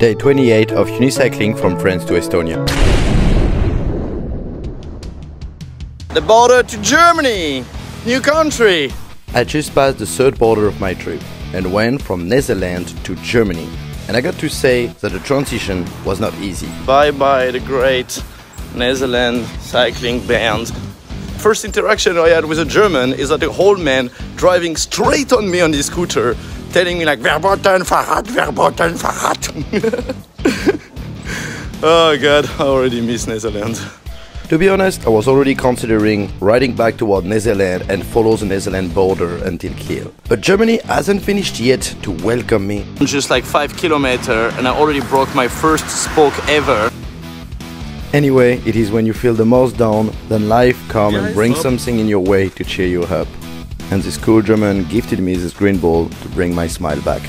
Day 28 of unicycling from France to Estonia. The border to Germany! New country! I just passed the third border of my trip and went from Netherlands to Germany. And I got to say that the transition was not easy. Bye bye, the great Netherlands cycling band. First interaction I had with a German is that the old man driving straight on me on his scooter, telling me like Verboten Fahrrad, Verboten Fahrrad. oh god, I already miss Netherlands. To be honest, I was already considering riding back toward Netherlands and follow the Netherlands border until Kiel. But Germany hasn't finished yet to welcome me. Just like 5 kilometers and I already broke my first spoke ever. Anyway, it is when you feel the most down, then life come and bring something in your way to cheer you up. And this cool German gifted me this green ball to bring my smile back.